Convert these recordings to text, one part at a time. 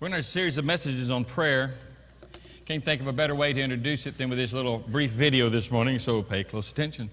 We're in a series of messages on prayer. Can't think of a better way to introduce it than with this little brief video this morning, so pay close attention.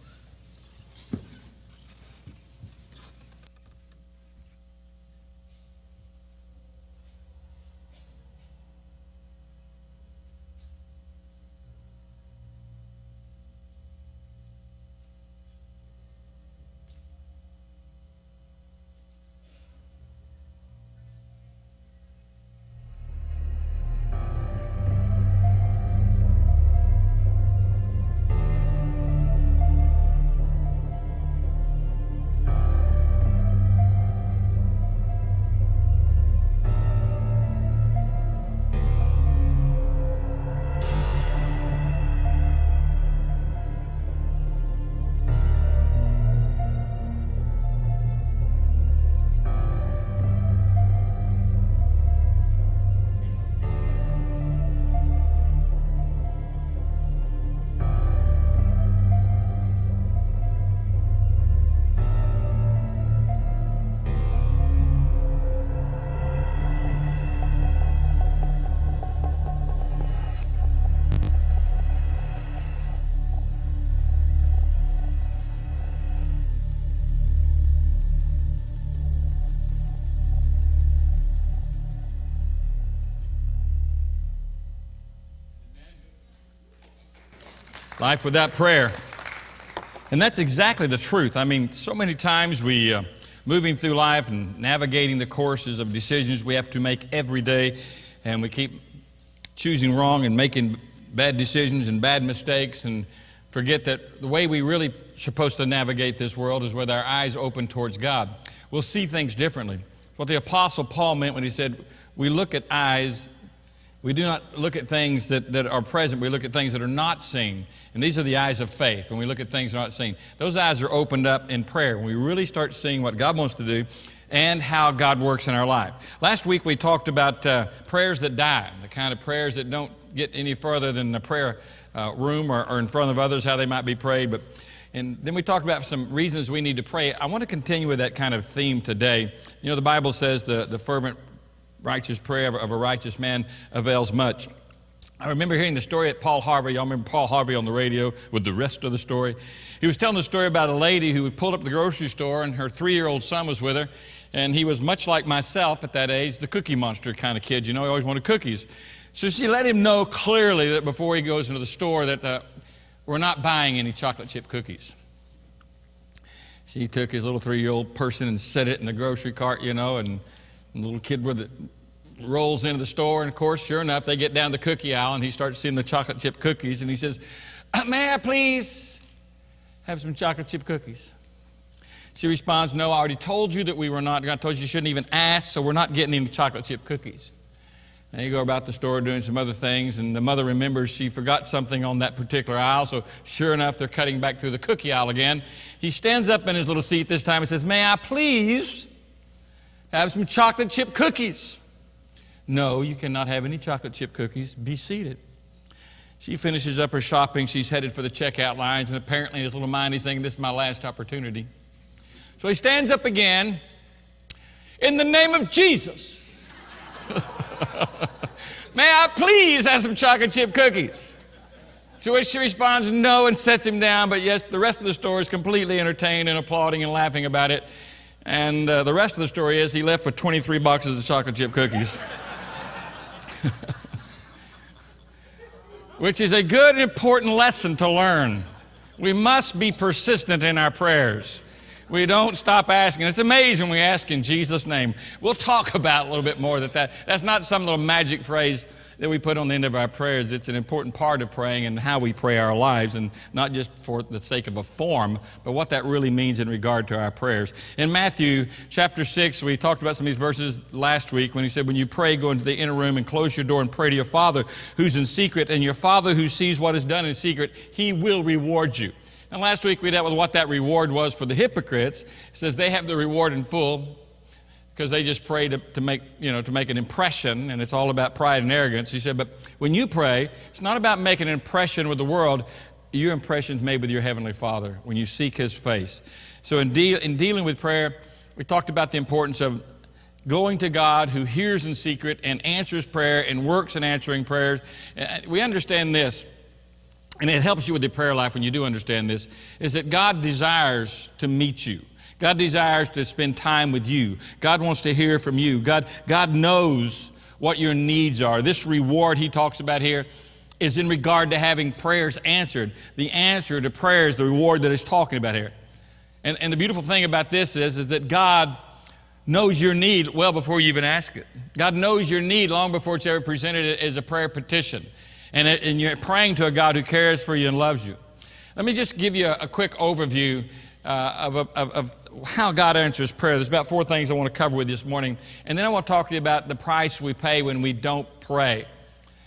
Life without prayer. And that's exactly the truth. I mean, so many times we, uh, moving through life and navigating the courses of decisions we have to make every day, and we keep choosing wrong and making bad decisions and bad mistakes, and forget that the way we really supposed to navigate this world is with our eyes open towards God. We'll see things differently. What the Apostle Paul meant when he said, We look at eyes we do not look at things that, that are present, we look at things that are not seen. And these are the eyes of faith. When we look at things not seen, those eyes are opened up in prayer. When we really start seeing what God wants to do and how God works in our life. Last week we talked about uh, prayers that die, the kind of prayers that don't get any further than the prayer uh, room or, or in front of others, how they might be prayed. But and then we talked about some reasons we need to pray. I want to continue with that kind of theme today. You know, the Bible says the, the fervent righteous prayer of a righteous man avails much. I remember hearing the story at Paul Harvey. Y'all remember Paul Harvey on the radio with the rest of the story? He was telling the story about a lady who pulled up the grocery store and her three year old son was with her. And he was much like myself at that age, the cookie monster kind of kid. You know, he always wanted cookies. So she let him know clearly that before he goes into the store that uh, we're not buying any chocolate chip cookies. She took his little three year old person and set it in the grocery cart, you know, and the little kid rolls into the store, and of course, sure enough, they get down the cookie aisle, and he starts seeing the chocolate chip cookies, and he says, uh, May I please have some chocolate chip cookies? She responds, No, I already told you that we were not. I told you you shouldn't even ask, so we're not getting any chocolate chip cookies. And you go about the store doing some other things, and the mother remembers she forgot something on that particular aisle, so sure enough, they're cutting back through the cookie aisle again. He stands up in his little seat this time and says, May I please have some chocolate chip cookies. No, you cannot have any chocolate chip cookies. Be seated. She finishes up her shopping. She's headed for the checkout lines, and apparently, this little mind is thinking, This is my last opportunity. So he stands up again. In the name of Jesus, may I please have some chocolate chip cookies? To which she responds, No, and sets him down. But yes, the rest of the store is completely entertained and applauding and laughing about it. And uh, the rest of the story is he left with 23 boxes of chocolate chip cookies. Which is a good and important lesson to learn. We must be persistent in our prayers. We don't stop asking. It's amazing we ask in Jesus' name. We'll talk about a little bit more that, that that's not some little magic phrase that we put on the end of our prayers. It's an important part of praying and how we pray our lives, and not just for the sake of a form, but what that really means in regard to our prayers. In Matthew chapter 6, we talked about some of these verses last week when he said, When you pray, go into the inner room and close your door and pray to your Father who's in secret, and your Father who sees what is done in secret, he will reward you. Now, last week we dealt with what that reward was for the hypocrites. It says they have the reward in full because they just pray to, to, make, you know, to make an impression, and it's all about pride and arrogance. He said, but when you pray, it's not about making an impression with the world. Your impression's made with your Heavenly Father when you seek His face. So in, de- in dealing with prayer, we talked about the importance of going to God who hears in secret and answers prayer and works in answering prayers. We understand this, and it helps you with your prayer life when you do understand this, is that God desires to meet you. God desires to spend time with you. God wants to hear from you. God, God knows what your needs are. This reward he talks about here is in regard to having prayers answered. The answer to prayers, the reward that he's talking about here. And, and the beautiful thing about this is, is that God knows your need well before you even ask it. God knows your need long before it's ever presented as a prayer petition. And, and you're praying to a God who cares for you and loves you. Let me just give you a, a quick overview uh, of, of, of, how God answers prayer. There's about four things I want to cover with you this morning. And then I want to talk to you about the price we pay when we don't pray.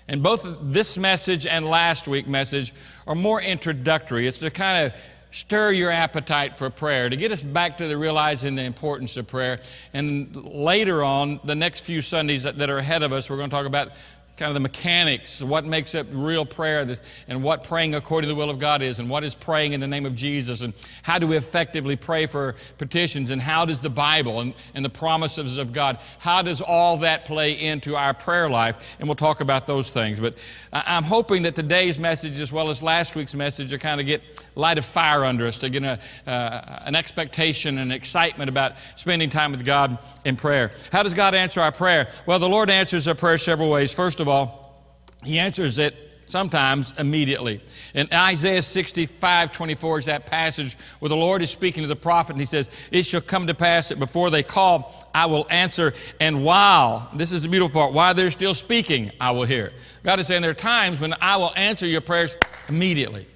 And both this message and last week's message are more introductory. It's to kind of stir your appetite for prayer, to get us back to the realizing the importance of prayer. And later on, the next few Sundays that, that are ahead of us, we're going to talk about kind of the mechanics, what makes up real prayer, and what praying according to the will of God is, and what is praying in the name of Jesus, and how do we effectively pray for petitions, and how does the Bible and, and the promises of God, how does all that play into our prayer life? And we'll talk about those things. But I'm hoping that today's message, as well as last week's message, will kind of get light of fire under us, to get a, uh, an expectation and excitement about spending time with God in prayer. How does God answer our prayer? Well, the Lord answers our prayer several ways. First of all, he answers it sometimes immediately. In Isaiah 65 24 is that passage where the Lord is speaking to the prophet and he says, It shall come to pass that before they call, I will answer, and while, this is the beautiful part, while they're still speaking, I will hear. God is saying there are times when I will answer your prayers immediately.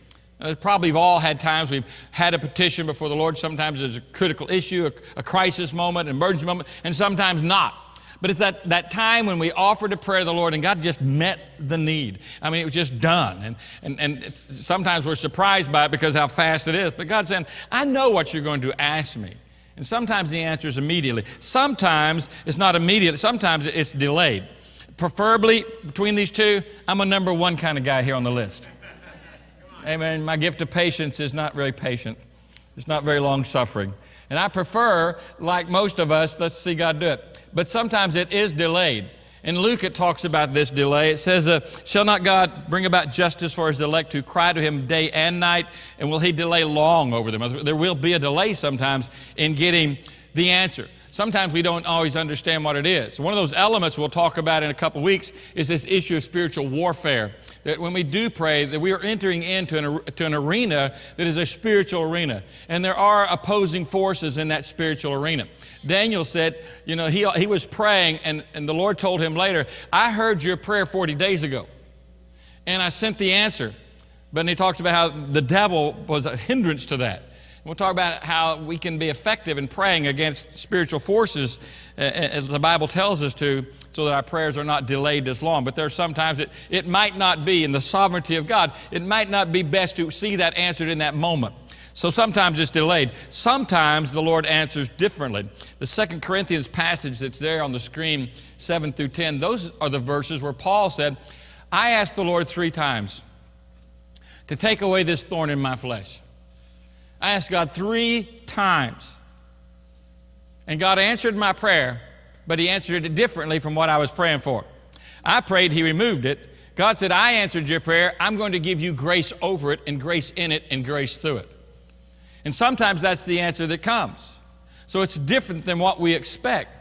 Probably we've all had times we've had a petition before the Lord. Sometimes there's a critical issue, a, a crisis moment, an emergency moment, and sometimes not. But it's that, that time when we offered a prayer to the Lord and God just met the need. I mean, it was just done. And, and, and sometimes we're surprised by it because how fast it is. But God's saying, I know what you're going to ask me. And sometimes the answer is immediately. Sometimes it's not immediate, sometimes it's delayed. Preferably between these two, I'm a number one kind of guy here on the list. Amen. My gift of patience is not very patient, it's not very long suffering. And I prefer, like most of us, let's see God do it but sometimes it is delayed. In Luke, it talks about this delay. It says, uh, Shall not God bring about justice for his elect who cry to him day and night? And will he delay long over them? There will be a delay sometimes in getting the answer. Sometimes we don't always understand what it is. One of those elements we'll talk about in a couple weeks is this issue of spiritual warfare that when we do pray, that we are entering into an, to an arena that is a spiritual arena. And there are opposing forces in that spiritual arena. Daniel said, you know, he, he was praying, and, and the Lord told him later, I heard your prayer 40 days ago, and I sent the answer. But he talks about how the devil was a hindrance to that. We'll talk about how we can be effective in praying against spiritual forces, as the Bible tells us to, so that our prayers are not delayed as long. But there are sometimes it, it might not be, in the sovereignty of God, it might not be best to see that answered in that moment. So sometimes it's delayed. Sometimes the Lord answers differently. The Second Corinthians passage that's there on the screen, 7 through 10, those are the verses where Paul said, I asked the Lord three times to take away this thorn in my flesh. I asked God three times. And God answered my prayer, but He answered it differently from what I was praying for. I prayed, He removed it. God said, I answered your prayer. I'm going to give you grace over it, and grace in it, and grace through it. And sometimes that's the answer that comes. So it's different than what we expect.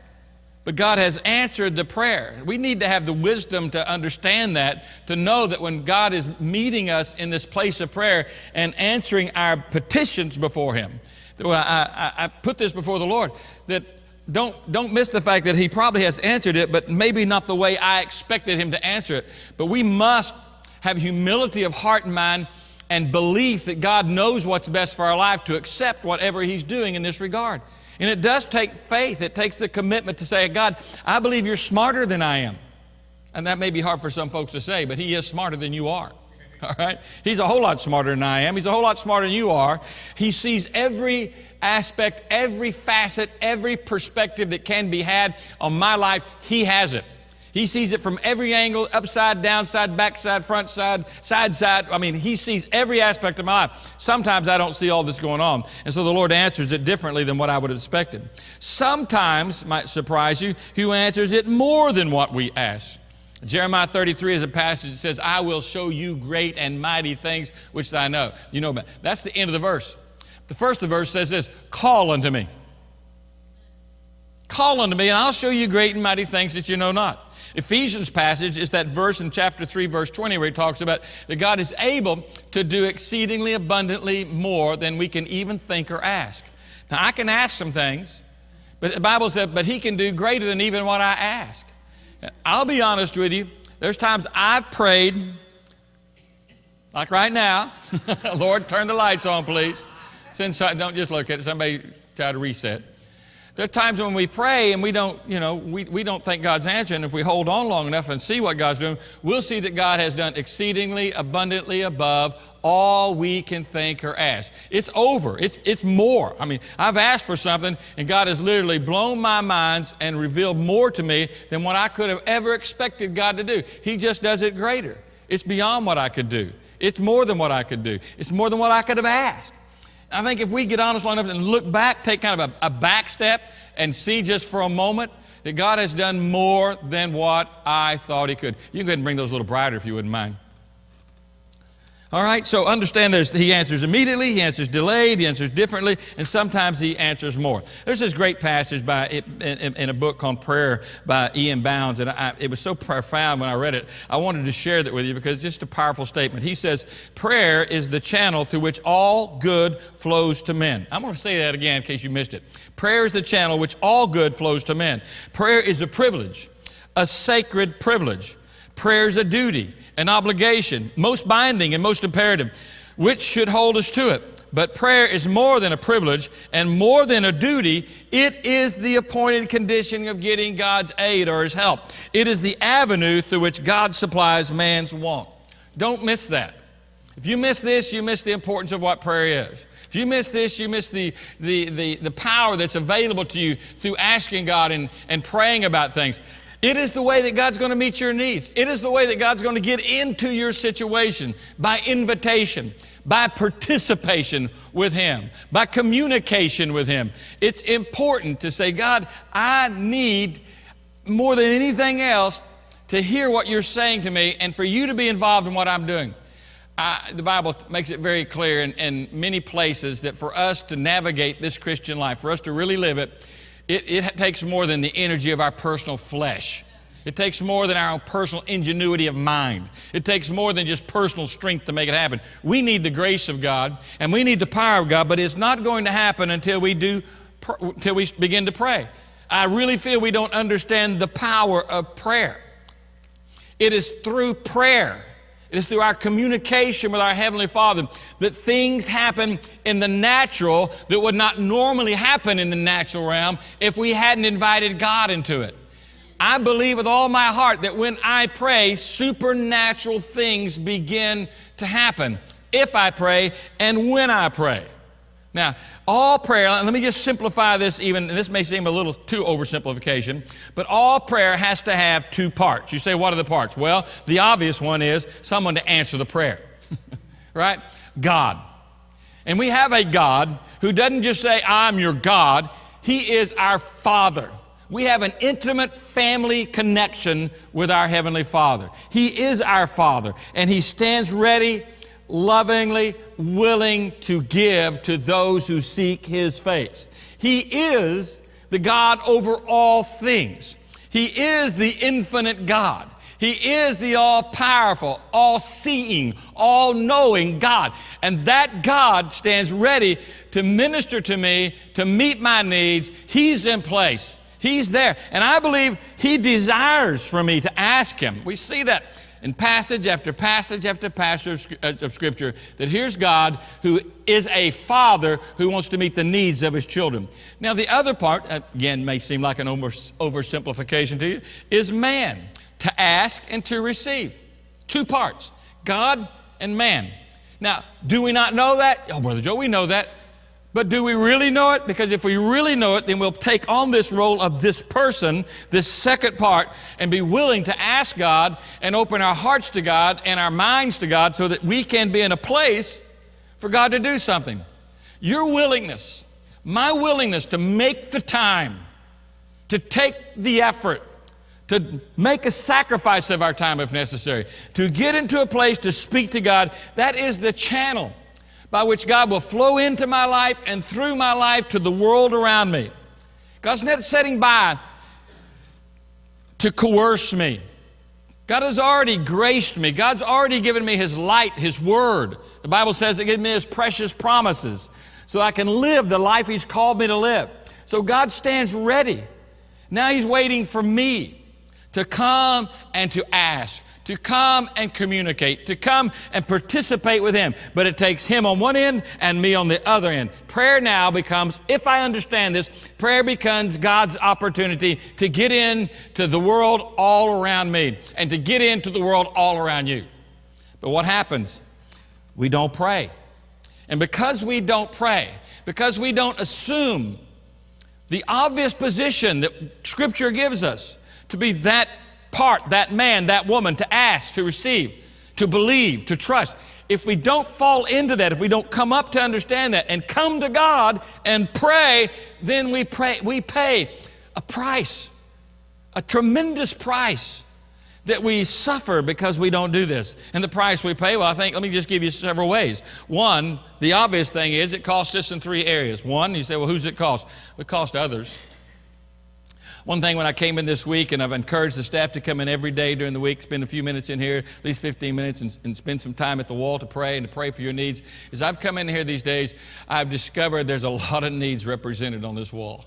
But God has answered the prayer. We need to have the wisdom to understand that, to know that when God is meeting us in this place of prayer and answering our petitions before Him, I, I, I put this before the Lord, that don't, don't miss the fact that He probably has answered it, but maybe not the way I expected Him to answer it. But we must have humility of heart and mind and belief that God knows what's best for our life to accept whatever He's doing in this regard. And it does take faith. It takes the commitment to say, God, I believe you're smarter than I am. And that may be hard for some folks to say, but He is smarter than you are. All right? He's a whole lot smarter than I am. He's a whole lot smarter than you are. He sees every aspect, every facet, every perspective that can be had on my life. He has it. He sees it from every angle upside, downside, backside, front side, side, side. I mean, He sees every aspect of my life. Sometimes I don't see all this going on. And so the Lord answers it differently than what I would have expected. Sometimes, might surprise you, He answers it more than what we ask. Jeremiah 33 is a passage that says, I will show you great and mighty things which I know. You know about. That's the end of the verse. The first of the verse says this Call unto me. Call unto me, and I'll show you great and mighty things that you know not. Ephesians passage is that verse in chapter 3, verse 20, where he talks about that God is able to do exceedingly abundantly more than we can even think or ask. Now, I can ask some things, but the Bible said, but he can do greater than even what I ask. I'll be honest with you, there's times I've prayed, like right now, Lord, turn the lights on, please. Send some, don't just look at it, somebody try to reset. There are times when we pray and we don't, you know, we, we don't think God's answering. If we hold on long enough and see what God's doing, we'll see that God has done exceedingly abundantly above all we can think or ask. It's over. It's, it's more. I mean, I've asked for something and God has literally blown my minds and revealed more to me than what I could have ever expected God to do. He just does it greater. It's beyond what I could do. It's more than what I could do. It's more than what I could have asked. I think if we get honest long enough and look back, take kind of a, a back step and see just for a moment that God has done more than what I thought He could. You can go ahead and bring those a little brighter if you wouldn't mind. All right, so understand there's, he answers immediately, he answers delayed, he answers differently, and sometimes he answers more. There's this great passage by, in, in a book called Prayer by E.M. Bounds, and I, it was so profound when I read it. I wanted to share that with you because it's just a powerful statement. He says, Prayer is the channel through which all good flows to men. I'm going to say that again in case you missed it. Prayer is the channel which all good flows to men. Prayer is a privilege, a sacred privilege. Prayer is a duty an obligation, most binding and most imperative, which should hold us to it. But prayer is more than a privilege and more than a duty. It is the appointed condition of getting God's aid or His help. It is the avenue through which God supplies man's want. Don't miss that. If you miss this, you miss the importance of what prayer is. If you miss this, you miss the, the, the, the power that's available to you through asking God and, and praying about things. It is the way that God's going to meet your needs. It is the way that God's going to get into your situation by invitation, by participation with Him, by communication with Him. It's important to say, God, I need more than anything else to hear what you're saying to me and for you to be involved in what I'm doing. I, the Bible makes it very clear in, in many places that for us to navigate this Christian life, for us to really live it, it, it takes more than the energy of our personal flesh. It takes more than our personal ingenuity of mind. It takes more than just personal strength to make it happen. We need the grace of God and we need the power of God, but it's not going to happen until we do until we begin to pray. I really feel we don't understand the power of prayer. It is through prayer it is through our communication with our Heavenly Father that things happen in the natural that would not normally happen in the natural realm if we hadn't invited God into it. I believe with all my heart that when I pray, supernatural things begin to happen if I pray and when I pray. Now, all prayer, let me just simplify this even, and this may seem a little too oversimplification, but all prayer has to have two parts. You say, what are the parts? Well, the obvious one is someone to answer the prayer, right? God. And we have a God who doesn't just say, I'm your God, He is our Father. We have an intimate family connection with our Heavenly Father. He is our Father, and He stands ready lovingly willing to give to those who seek his face. He is the God over all things. He is the infinite God. He is the all powerful, all seeing, all knowing God. And that God stands ready to minister to me, to meet my needs. He's in place. He's there. And I believe He desires for me to ask Him. We see that in passage after passage after passage uh, of Scripture that here's God who is a father who wants to meet the needs of his children. Now, the other part, again, may seem like an oversimplification to you, is man to ask and to receive. Two parts God and man. Now, do we not know that? Oh, Brother Joe, we know that. But do we really know it? Because if we really know it, then we'll take on this role of this person, this second part, and be willing to ask God and open our hearts to God and our minds to God so that we can be in a place for God to do something. Your willingness, my willingness to make the time, to take the effort, to make a sacrifice of our time if necessary, to get into a place to speak to God, that is the channel by which God will flow into my life and through my life to the world around me. God's not sitting by to coerce me. God has already graced me. God's already given me His light, His word. The Bible says it gave me His precious promises so I can live the life He's called me to live. So God stands ready. Now He's waiting for me to come and to ask to come and communicate, to come and participate with Him. But it takes Him on one end and me on the other end. Prayer now becomes, if I understand this, prayer becomes God's opportunity to get into the world all around me and to get into the world all around you. But what happens? We don't pray. And because we don't pray, because we don't assume the obvious position that Scripture gives us to be that part, that man, that woman, to ask, to receive, to believe, to trust. If we don't fall into that, if we don't come up to understand that and come to God and pray, then we pray, we pay a price, a tremendous price that we suffer because we don't do this. And the price we pay, well, I think, let me just give you several ways. One, the obvious thing is it costs us in three areas. One, you say, well, who's it cost? It costs others. One thing when I came in this week, and I've encouraged the staff to come in every day during the week, spend a few minutes in here, at least 15 minutes, and, and spend some time at the wall to pray and to pray for your needs. As I've come in here these days, I've discovered there's a lot of needs represented on this wall.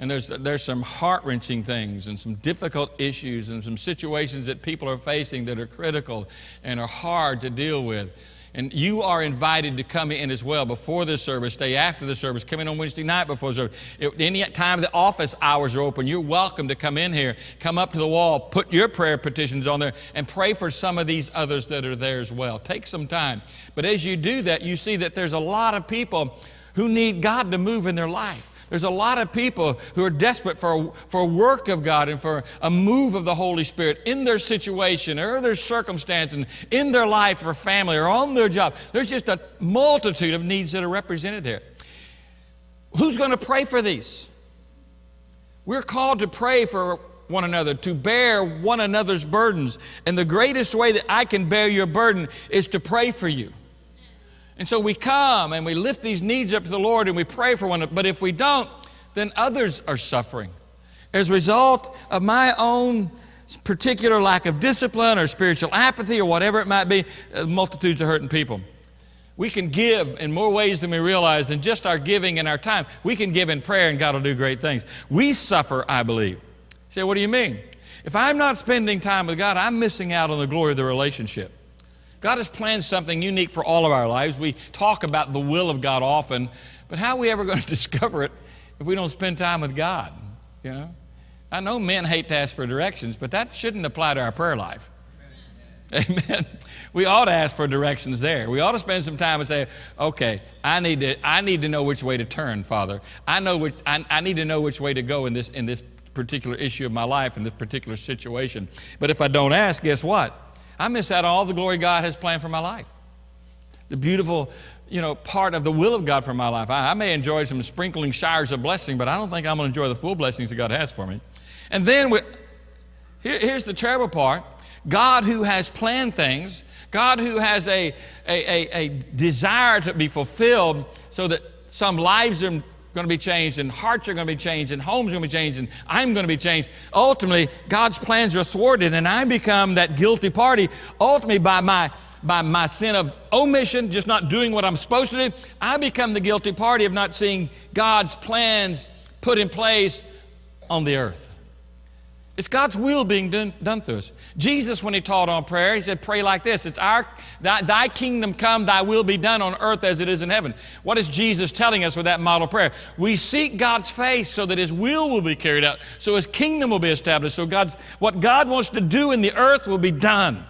And there's, there's some heart wrenching things and some difficult issues and some situations that people are facing that are critical and are hard to deal with. And you are invited to come in as well before the service, stay after the service, come in on Wednesday night before the service. Any time the office hours are open, you're welcome to come in here, come up to the wall, put your prayer petitions on there, and pray for some of these others that are there as well. Take some time. But as you do that, you see that there's a lot of people who need God to move in their life. There's a lot of people who are desperate for, for a work of God and for a move of the Holy Spirit in their situation or their circumstance and in their life or family or on their job. There's just a multitude of needs that are represented there. Who's going to pray for these? We're called to pray for one another, to bear one another's burdens. And the greatest way that I can bear your burden is to pray for you. And so we come and we lift these needs up to the Lord and we pray for one another. But if we don't, then others are suffering. As a result of my own particular lack of discipline or spiritual apathy or whatever it might be, uh, multitudes of hurting people. We can give in more ways than we realize than just our giving and our time. We can give in prayer and God will do great things. We suffer, I believe. Say, what do you mean? If I'm not spending time with God, I'm missing out on the glory of the relationship. God has planned something unique for all of our lives. We talk about the will of God often, but how are we ever going to discover it if we don't spend time with God? You know? I know men hate to ask for directions, but that shouldn't apply to our prayer life. Amen. We ought to ask for directions there. We ought to spend some time and say, okay, I need to, I need to know which way to turn, Father. I, know which, I, I need to know which way to go in this, in this particular issue of my life, in this particular situation. But if I don't ask, guess what? I miss out on all the glory God has planned for my life. The beautiful, you know, part of the will of God for my life. I, I may enjoy some sprinkling showers of blessing, but I don't think I'm going to enjoy the full blessings that God has for me. And then we, here, here's the terrible part God who has planned things, God who has a, a, a, a desire to be fulfilled so that some lives are going to be changed, and hearts are going to be changed, and homes are going to be changed, and I'm going to be changed. Ultimately, God's plans are thwarted, and I become that guilty party. Ultimately, by my by my sin of omission, just not doing what I'm supposed to do, I become the guilty party of not seeing God's plans put in place on the earth. It's God's will being done, done through us. Jesus, when he taught on prayer, he said, Pray like this It's our, thy, thy, kingdom come, thy will be done on earth as it is in heaven. What is Jesus telling us with that model prayer? We seek God's face so that his will will be carried out, so his kingdom will be established, so God's, what God wants to do in the earth will be done.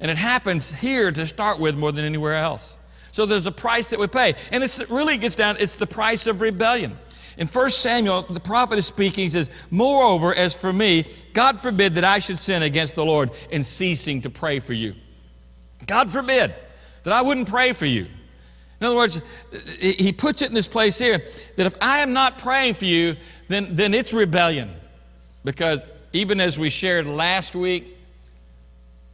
And it happens here to start with more than anywhere else. So there's a price that we pay. And it really gets down, it's the price of rebellion. In 1 Samuel, the prophet is speaking, he says, Moreover, as for me, God forbid that I should sin against the Lord in ceasing to pray for you. God forbid that I wouldn't pray for you. In other words, he puts it in this place here that if I am not praying for you, then, then it's rebellion. Because even as we shared last week,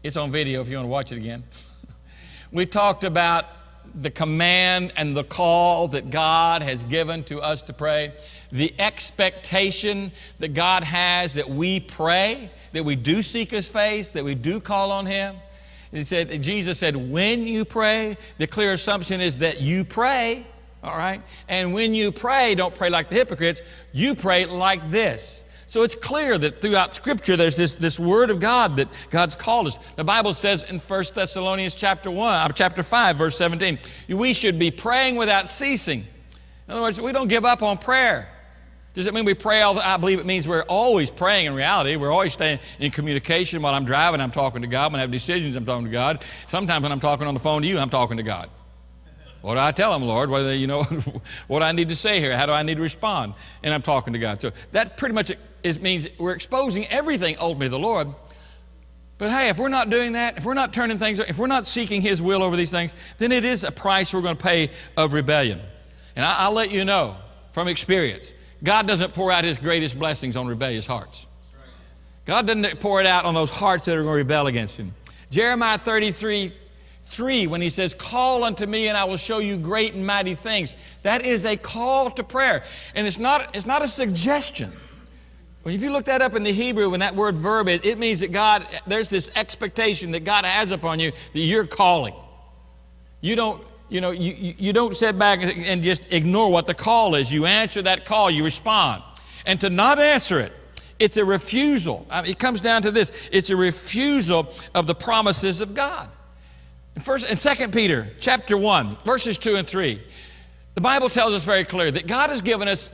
it's on video if you want to watch it again. we talked about the command and the call that God has given to us to pray, the expectation that God has that we pray, that we do seek His face, that we do call on Him. He said, Jesus said, when you pray, the clear assumption is that you pray, all right? And when you pray, don't pray like the hypocrites, you pray like this. So it's clear that throughout Scripture there's this, this Word of God that God's called us. The Bible says in 1 Thessalonians chapter 1, uh, chapter 5, verse 17, we should be praying without ceasing. In other words, we don't give up on prayer. Does it mean we pray all the, I believe it means we're always praying in reality. We're always staying in communication while I'm driving, I'm talking to God. When I have decisions, I'm talking to God. Sometimes when I'm talking on the phone to you, I'm talking to God. What do I tell him, Lord? Whether you know what I need to say here, how do I need to respond? And I'm talking to God. So that pretty much is, means we're exposing everything ultimately to the Lord. But hey, if we're not doing that, if we're not turning things, if we're not seeking His will over these things, then it is a price we're going to pay of rebellion. And I, will let you know from experience God doesn't pour out His greatest blessings on rebellious hearts. God doesn't pour it out on those hearts that are going to rebel against Him. Jeremiah 33 3, when He says, Call unto me and I will show you great and mighty things. That is a call to prayer. And it's not, it's not a suggestion. When if you look that up in the Hebrew, when that word verb is, it means that God, there's this expectation that God has upon you that you're calling. You don't, you know, you, you don't sit back and just ignore what the call is. You answer that call, you respond. And to not answer it, it's a refusal. I mean, it comes down to this it's a refusal of the promises of God. In, first, and second Peter chapter 1, verses 2 and 3, the Bible tells us very clearly that God has given us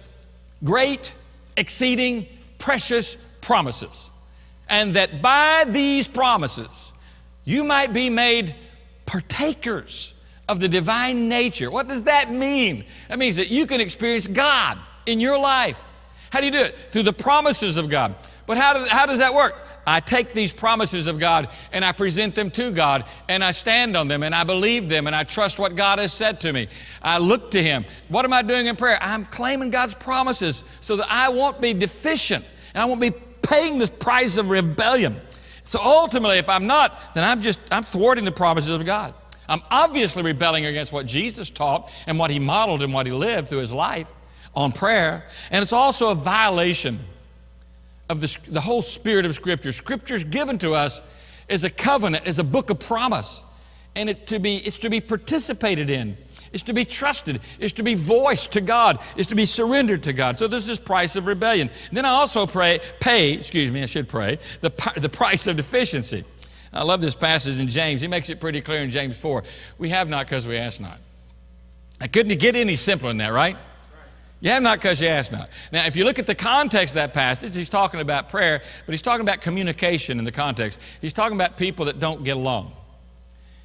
great, exceeding, precious promises. And that by these promises, you might be made partakers of the divine nature. What does that mean? That means that you can experience God in your life. How do you do it? Through the promises of God. But how, does how does that work? I take these promises of God and I present them to God and I stand on them and I believe them and I trust what God has said to me. I look to Him. What am I doing in prayer? I'm claiming God's promises so that I won't be deficient and I won't be paying the price of rebellion. So ultimately, if I'm not, then I'm just, I'm thwarting the promises of God. I'm obviously rebelling against what Jesus taught and what he modeled and what he lived through his life on prayer. And it's also a violation of the, the whole spirit of Scripture. Scripture is given to us as a covenant, as a book of promise. And it to be, it's to be participated in. It's to be trusted. is to be voiced to God. is to be surrendered to God. So there's this price of rebellion. And then I also pray, pay, excuse me, I should pray, the, the price of deficiency. I love this passage in James. He makes it pretty clear in James 4. We have not because we ask not. I couldn't get any simpler than that, right? You have not because you ask not. Now, if you look at the context of that passage, he's talking about prayer, but he's talking about communication in the context. He's talking about people that don't get along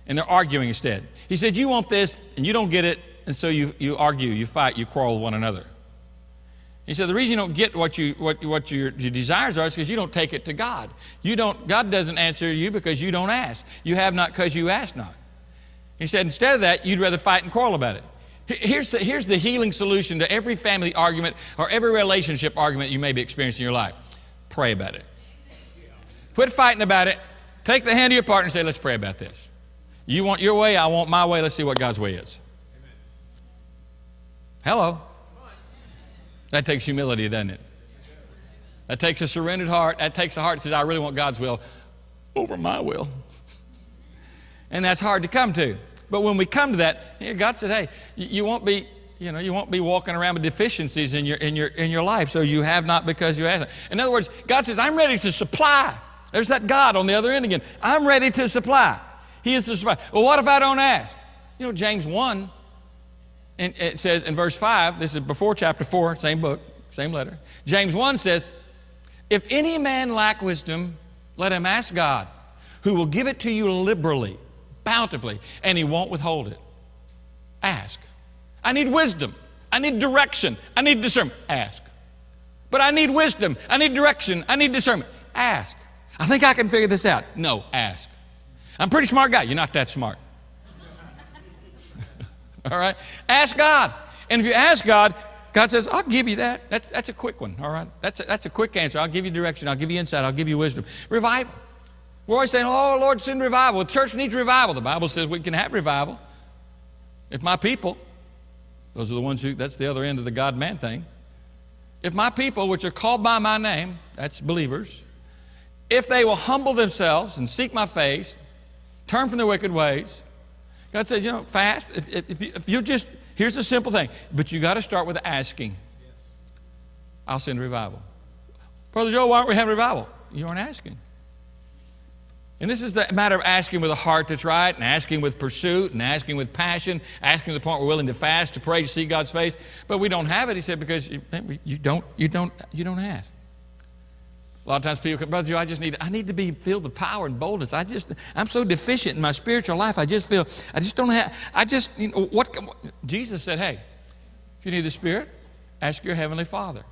and they're arguing instead. He said, You want this and you don't get it, and so you, you argue, you fight, you quarrel with one another. He said, the reason you don't get what, you, what, what your, your desires are is because you don't take it to God. You don't, God doesn't answer you because you don't ask. You have not because you ask not. He said, instead of that, you'd rather fight and quarrel about it. Here's the, here's the healing solution to every family argument or every relationship argument you may be experiencing in your life. Pray about it. Quit fighting about it. Take the hand of your partner and say, let's pray about this. You want your way, I want my way. Let's see what God's way is. Hello. That takes humility, doesn't it? That takes a surrendered heart. That takes a heart that says, I really want God's will over my will. And that's hard to come to. But when we come to that, God said, hey, you won't be, you know, you won't be walking around with deficiencies in your, in your, in your life, so you have not because you ask. In other words, God says, I'm ready to supply. There's that God on the other end again. I'm ready to supply. He is the supply. Well, what if I don't ask? You know, James 1 and it says in verse 5, this is before chapter 4, same book, same letter. James 1 says, If any man lack wisdom, let him ask God, who will give it to you liberally, bountifully, and he won't withhold it. Ask. I need wisdom. I need direction. I need discernment. Ask. But I need wisdom. I need direction. I need discernment. Ask. I think I can figure this out. No, ask. I'm pretty smart guy. You're not that smart. all right? Ask God. And if you ask God, God says, I'll give you that. That's, that's a quick one, all right? That's a, that's a quick answer. I'll give you direction. I'll give you insight. I'll give you wisdom. Revival. We're always saying, oh, Lord, send revival. The church needs revival. The Bible says we can have revival. If my people, those are the ones who, that's the other end of the God man thing. If my people, which are called by my name, that's believers, if they will humble themselves and seek my face, turn from their wicked ways, God says, you know, fast. If, if, if you just, here's a simple thing, but you got to start with asking. I'll send revival. Brother Joe, why aren't we having revival? You aren't asking. And this is the matter of asking with a heart that's right, and asking with pursuit, and asking with passion, asking to the point we're willing to fast, to pray, to see God's face. But we don't have it, he said, because you, you don't, you don't, you don't ask. A lot of times people come, Brother Joe, I just need, I need to be filled with power and boldness. I just, I'm so deficient in my spiritual life. I just feel, I just don't have, I just, you know, what, Jesus said, hey, if you need the Spirit, ask your Heavenly Father.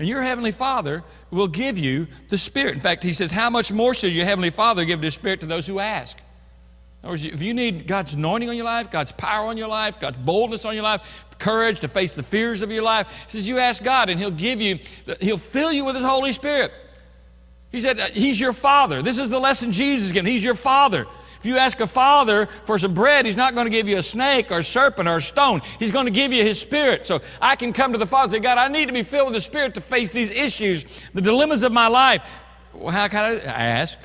And your Heavenly Father will give you the Spirit. In fact, He says, How much more shall your Heavenly Father give the Spirit to those who ask? In other words, if you need God's anointing on your life, God's power on your life, God's boldness on your life, courage to face the fears of your life, He says, You ask God, and He'll give you, He'll fill you with His Holy Spirit. He said, uh, He's your Father. This is the lesson Jesus gave. He's your Father. If you ask a father for some bread, he's not going to give you a snake or a serpent or a stone. He's going to give you his spirit. So I can come to the Father and say, God, I need to be filled with the Spirit to face these issues, the dilemmas of my life. Well, how can I ask?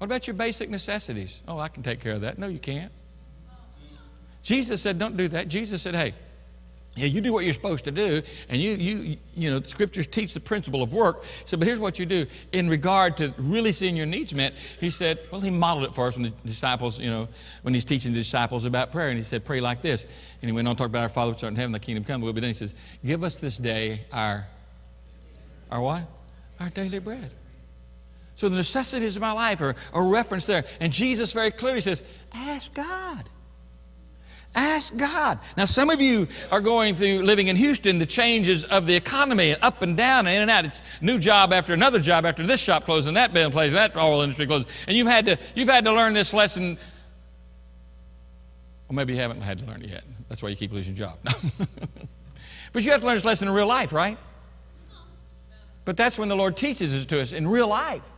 What about your basic necessities? Oh, I can take care of that. No, you can't. Jesus said, don't do that. Jesus said, hey, yeah, you do what you're supposed to do, and you, you, you know, the scriptures teach the principle of work. So, but here's what you do in regard to really seeing your needs met. He said, well, he modeled it for us when the disciples, you know, when he's teaching the disciples about prayer, and he said, pray like this. And he went on to talk about our Father which art in heaven, the kingdom come. But then he says, give us this day our, our what? Our daily bread. So the necessities of my life are, are referenced there. And Jesus very clearly says, ask God. Ask God. Now, some of you are going through living in Houston, the changes of the economy, up and down and in and out. It's new job after another job after this shop closing, that business closing, that oil industry closing. And you've had to, you've had to learn this lesson. Well, maybe you haven't had to learn it yet. That's why you keep losing your job. but you have to learn this lesson in real life, right? But that's when the Lord teaches it to us in real life.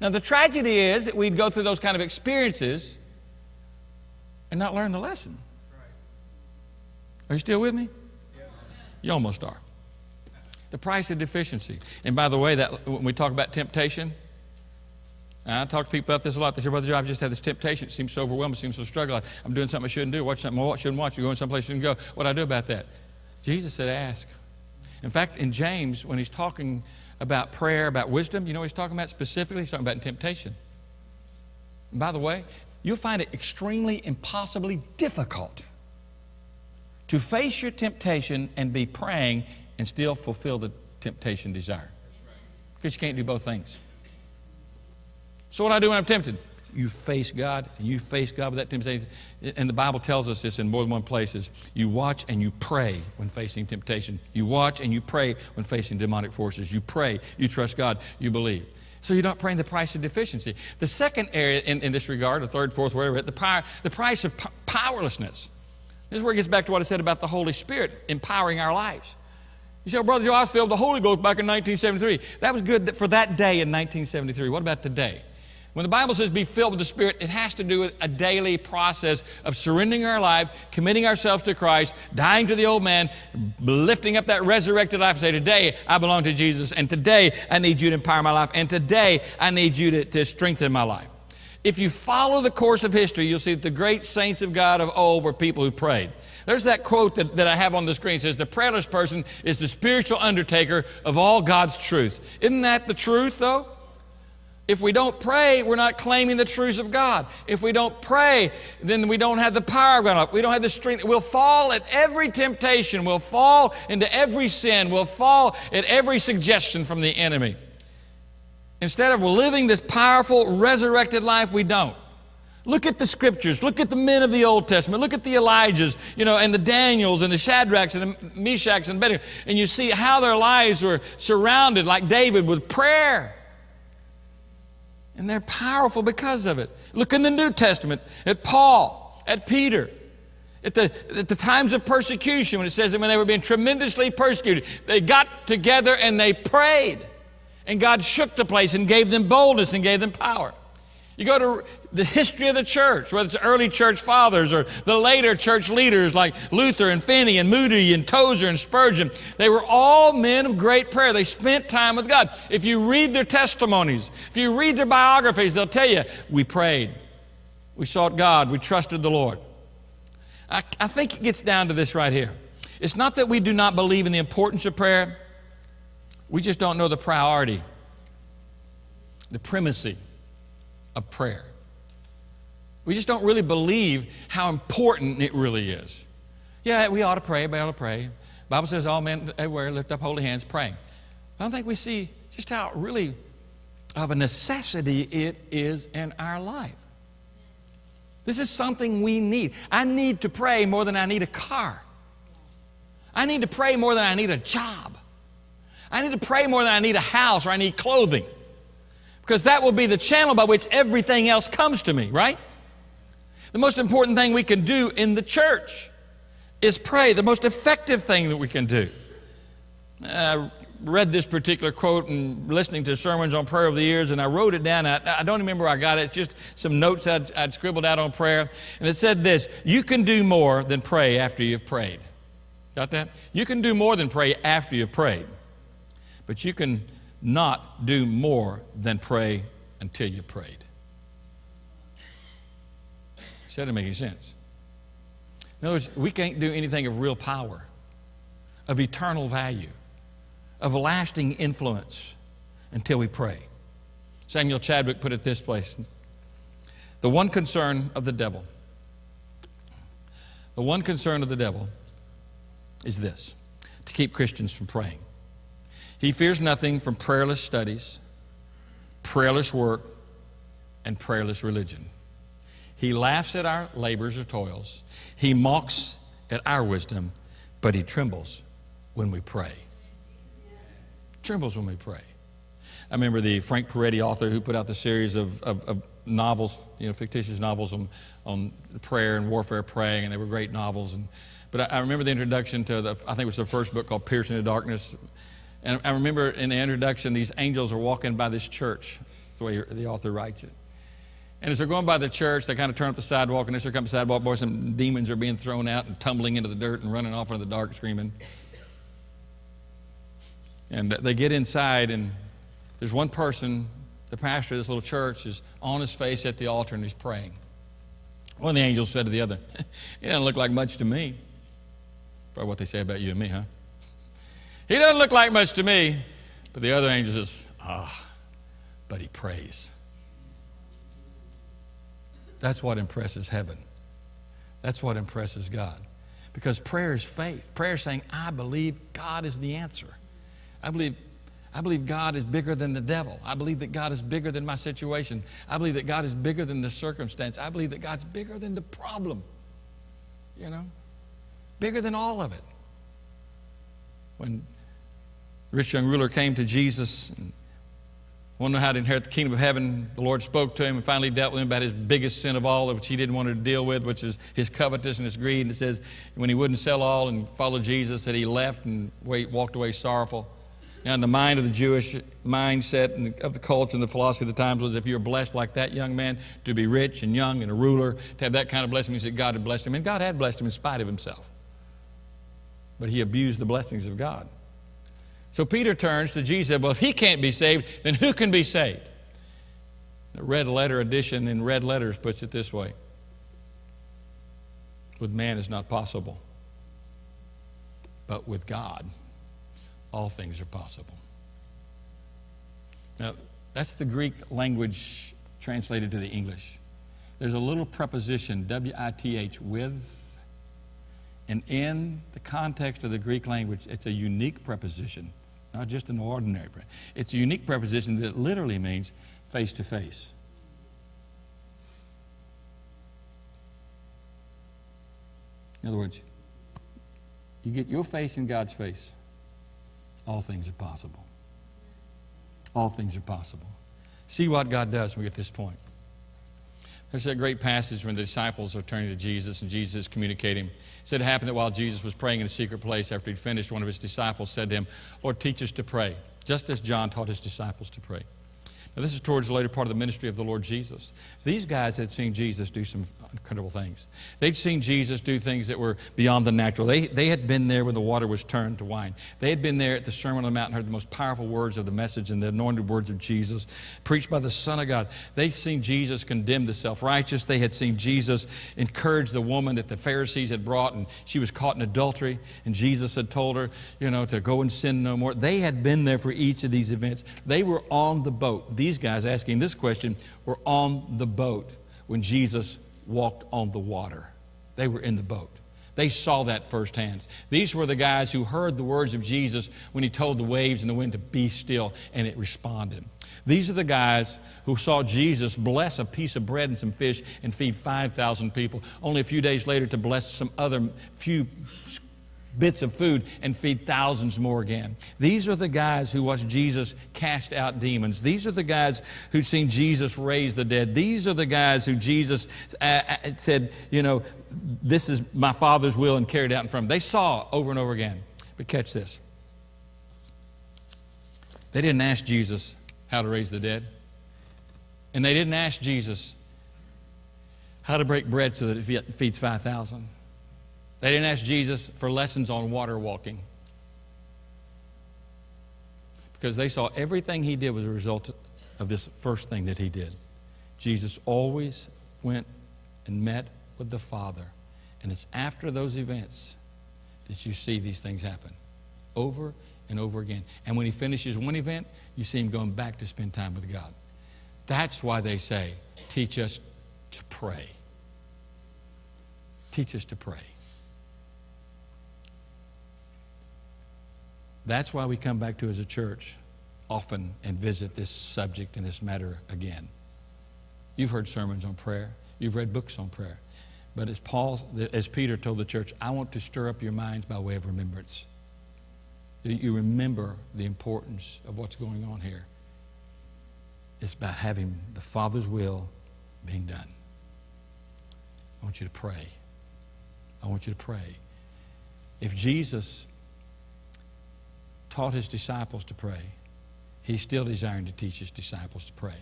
Now, the tragedy is that we'd go through those kind of experiences and not learn the lesson. Are you still with me? You almost are. The price of deficiency. And by the way, that when we talk about temptation, I talk to people about this a lot. They say, Brother Joe, I've just had this temptation. It seems so overwhelming. It seems so struggling. I'm doing something I shouldn't do. Watch something I shouldn't watch. You're going someplace you shouldn't go. What do I do about that? Jesus said, ask. In fact, in James, when he's talking about prayer, about wisdom, you know what he's talking about specifically? He's talking about temptation. And by the way, you'll find it extremely, impossibly difficult to face your temptation and be praying and still fulfill the temptation desire. Because you can't do both things. So, what do I do when I'm tempted? You face God, and you face God with that temptation. And the Bible tells us this in more than one places. You watch and you pray when facing temptation. You watch and you pray when facing demonic forces. You pray, you trust God, you believe. So you're not praying the price of deficiency. The second area in, in this regard, the third, fourth, whatever, the, power, the price of powerlessness. This is where it gets back to what I said about the Holy Spirit empowering our lives. You say, well, Brother Joe, I filled the Holy Ghost back in 1973. That was good for that day in 1973. What about today? When the Bible says be filled with the Spirit, it has to do with a daily process of surrendering our life, committing ourselves to Christ, dying to the old man, lifting up that resurrected life and say, Today I belong to Jesus, and today I need you to empower my life, and today I need you to, to strengthen my life. If you follow the course of history, you'll see that the great saints of God of old were people who prayed. There's that quote that, that I have on the screen. It says, The prayerless person is the spiritual undertaker of all God's truth. Isn't that the truth, though? If we don't pray, we're not claiming the truths of God. If we don't pray, then we don't have the power of God. We don't have the strength. We'll fall at every temptation. We'll fall into every sin. We'll fall at every suggestion from the enemy. Instead of living this powerful, resurrected life, we don't. Look at the scriptures. Look at the men of the Old Testament. Look at the Elijahs, you know, and the Daniels and the Shadrachs and the Meshachs and Abednego. And you see how their lives were surrounded, like David, with prayer. And they're powerful because of it. Look in the New Testament at Paul, at Peter, at the, at the times of persecution, when it says that when they were being tremendously persecuted, they got together and they prayed. And God shook the place and gave them boldness and gave them power. You go to the history of the church, whether it's early church fathers or the later church leaders like Luther and Finney and Moody and Tozer and Spurgeon, they were all men of great prayer. They spent time with God. If you read their testimonies, if you read their biographies, they'll tell you, we prayed, we sought God, we trusted the Lord. I, I think it gets down to this right here. It's not that we do not believe in the importance of prayer, we just don't know the priority, the primacy of prayer. We just don't really believe how important it really is. Yeah, we ought to pray, we ought to pray. Bible says all men everywhere lift up holy hands praying. I don't think we see just how really of a necessity it is in our life. This is something we need. I need to pray more than I need a car. I need to pray more than I need a job. I need to pray more than I need a house or I need clothing because that will be the channel by which everything else comes to me, right? The most important thing we can do in the church is pray, the most effective thing that we can do. I read this particular quote and listening to sermons on prayer over the years, and I wrote it down. I, I don't remember where I got it. It's just some notes I'd, I'd scribbled out on prayer. And it said this You can do more than pray after you've prayed. Got that? You can do more than pray after you've prayed. But you can not do more than pray until you prayed. Does that make any sense? In other words, we can't do anything of real power, of eternal value, of lasting influence until we pray. Samuel Chadwick put it this place The one concern of the devil, the one concern of the devil is this to keep Christians from praying. He fears nothing from prayerless studies, prayerless work, and prayerless religion. He laughs at our labors or toils. He mocks at our wisdom, but he trembles when we pray. Trembles when we pray. I remember the Frank Peretti author who put out the series of, of, of novels, you know, fictitious novels on, on prayer and warfare praying, and they were great novels. And, but I, I remember the introduction to the, I think it was the first book called Piercing the Darkness. And I remember in the introduction, these angels are walking by this church. That's the way the author writes it. And as they're going by the church, they kind of turn up the sidewalk, and as they come up the sidewalk, boy, some demons are being thrown out and tumbling into the dirt and running off into the dark, screaming. And they get inside, and there's one person, the pastor of this little church, is on his face at the altar and he's praying. One of the angels said to the other, He doesn't look like much to me. Probably what they say about you and me, huh? He doesn't look like much to me. But the other angel says, Ah, but he prays. That's what impresses heaven. That's what impresses God. Because prayer is faith. Prayer is saying, I believe God is the answer. I believe, I believe God is bigger than the devil. I believe that God is bigger than my situation. I believe that God is bigger than the circumstance. I believe that God's bigger than the problem. You know? Bigger than all of it. When the rich young ruler came to Jesus know how to inherit the kingdom of heaven. The Lord spoke to him and finally dealt with him about his biggest sin of all, which he didn't want to deal with, which is his covetousness and his greed. And it says when he wouldn't sell all and follow Jesus, that he left and walked away sorrowful. Now, in the mind of the Jewish mindset and of the culture and the philosophy of the times was if you're blessed like that young man to be rich and young and a ruler, to have that kind of blessing means that God had blessed him. And God had blessed him in spite of himself. But he abused the blessings of God. So Peter turns to Jesus Well, if he can't be saved, then who can be saved? The red letter edition in red letters puts it this way With man is not possible, but with God, all things are possible. Now, that's the Greek language translated to the English. There's a little preposition, W I T H, with, and in the context of the Greek language, it's a unique preposition not just an ordinary prayer. It's a unique preposition that literally means face to face. In other words, you get your face in God's face, all things are possible. All things are possible. See what God does when we get this point. There's that great passage when the disciples are turning to Jesus and Jesus is communicating. It said it happened that while Jesus was praying in a secret place after he'd finished, one of his disciples said to him, Lord, teach us to pray, just as John taught his disciples to pray. Now, this is towards the later part of the ministry of the Lord Jesus. These guys had seen Jesus do some incredible things. They'd seen Jesus do things that were beyond the natural. They, they had been there when the water was turned to wine. They had been there at the Sermon on the Mount and heard the most powerful words of the message and the anointed words of Jesus preached by the Son of God. They'd seen Jesus condemn the self righteous. They had seen Jesus encourage the woman that the Pharisees had brought, and she was caught in adultery, and Jesus had told her, you know, to go and sin no more. They had been there for each of these events. They were on the boat. These these guys asking this question were on the boat when Jesus walked on the water. They were in the boat. They saw that firsthand. These were the guys who heard the words of Jesus when he told the waves and the wind to be still, and it responded. These are the guys who saw Jesus bless a piece of bread and some fish and feed 5,000 people, only a few days later to bless some other few bits of food and feed thousands more again. These are the guys who watched Jesus cast out demons. These are the guys who'd seen Jesus raise the dead. These are the guys who Jesus uh, uh, said, you know, this is my Father's will and carried out in front of them. They saw over and over again. But catch this. They didn't ask Jesus how to raise the dead. And they didn't ask Jesus how to break bread so that it feeds 5,000. They didn't ask Jesus for lessons on water walking because they saw everything he did was a result of this first thing that he did. Jesus always went and met with the Father. And it's after those events that you see these things happen over and over again. And when he finishes one event, you see him going back to spend time with God. That's why they say, teach us to pray. Teach us to pray. That's why we come back to as a church often and visit this subject and this matter again. You've heard sermons on prayer, you've read books on prayer. But as Paul, as Peter told the church, I want to stir up your minds by way of remembrance. You remember the importance of what's going on here. It's about having the Father's will being done. I want you to pray. I want you to pray. If Jesus taught his disciples to pray, he's still desiring to teach his disciples to pray.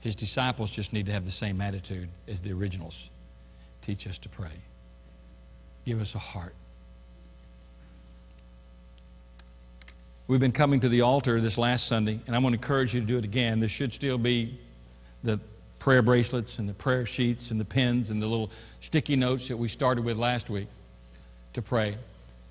His disciples just need to have the same attitude as the originals. Teach us to pray. Give us a heart. We've been coming to the altar this last Sunday, and I'm going to encourage you to do it again. There should still be the prayer bracelets and the prayer sheets and the pens and the little sticky notes that we started with last week to pray.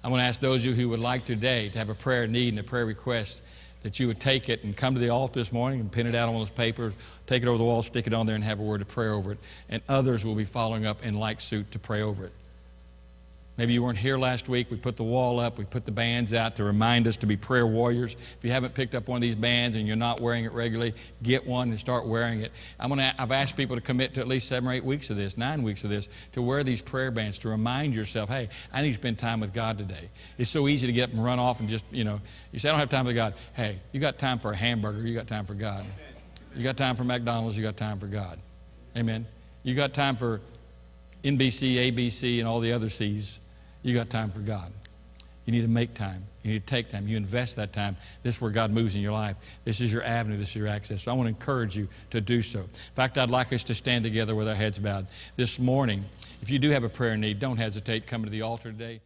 I want to ask those of you who would like today to have a prayer need and a prayer request that you would take it and come to the altar this morning and pin it out on those papers, take it over the wall, stick it on there, and have a word of prayer over it. And others will be following up in like suit to pray over it. Maybe you weren't here last week. We put the wall up. We put the bands out to remind us to be prayer warriors. If you haven't picked up one of these bands and you're not wearing it regularly, get one and start wearing it. I'm gonna, I've asked people to commit to at least seven or eight weeks of this, nine weeks of this, to wear these prayer bands to remind yourself, hey, I need to spend time with God today. It's so easy to get up and run off and just, you know, you say, I don't have time with God. Hey, you got time for a hamburger. You got time for God. You got time for McDonald's. You got time for God. Amen. You got time for NBC, ABC, and all the other C's you got time for God. You need to make time. You need to take time. You invest that time. This is where God moves in your life. This is your avenue. This is your access. So I want to encourage you to do so. In fact, I'd like us to stand together with our heads bowed. This morning, if you do have a prayer need, don't hesitate Come to the altar today.